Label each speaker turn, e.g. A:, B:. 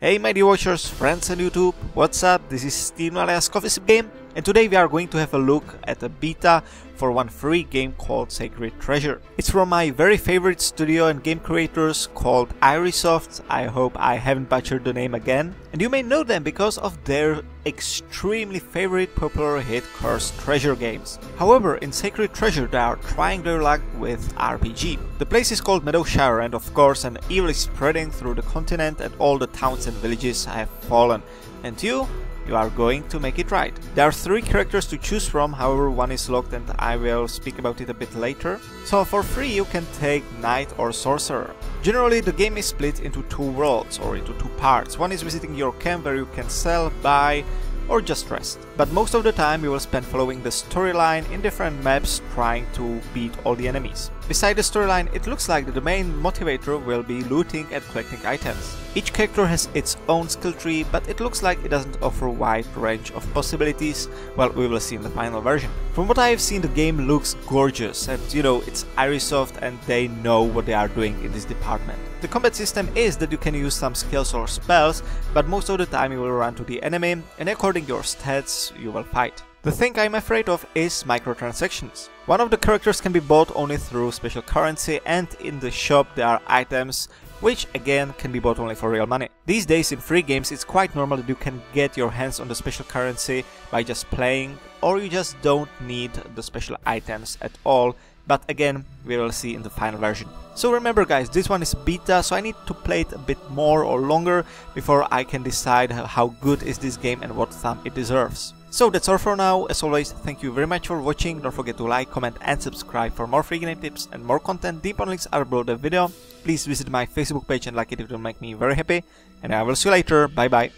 A: Hey my dear watchers, friends on YouTube, what's up? This is Steve alias Coffee Game and today we are going to have a look at a beta for one free game called Sacred Treasure. It's from my very favorite studio and game creators called Iry Soft. I hope I haven't butchered the name again. And you may know them because of their extremely favorite popular hit Cursed Treasure games. However, in Sacred Treasure they are trying their luck with RPG. The place is called Meadowshire and of course an evil is spreading through the continent and all the towns and villages have fallen. And you? You are going to make it right. There are three characters to choose from, however one is locked and I will speak about it a bit later. So for free you can take Knight or Sorcerer. Generally the game is split into two worlds or into two parts. One is visiting your camp where you can sell, buy or just rest. But most of the time you will spend following the storyline in different maps trying to beat all the enemies. Beside the storyline, it looks like the main motivator will be looting and collecting items. Each character has its own skill tree, but it looks like it doesn't offer a wide range of possibilities, well we will see in the final version. From what I have seen the game looks gorgeous and you know it's Iry Soft and they know what they are doing in this department. The combat system is that you can use some skills or spells, but most of the time you will run to the enemy and according your stats you will fight. The thing I'm afraid of is microtransactions. One of the characters can be bought only through special currency and in the shop there are items which again can be bought only for real money. These days in free games it's quite normal that you can get your hands on the special currency by just playing or you just don't need the special items at all but again we will see in the final version. So remember guys, this one is beta, so I need to play it a bit more or longer before I can decide how good is this game and what thumb it deserves. So that's all for now, as always thank you very much for watching, don't forget to like, comment and subscribe for more free game tips and more content, the links are below the video. Please visit my Facebook page and like it, it will make me very happy, and I will see you later, bye bye.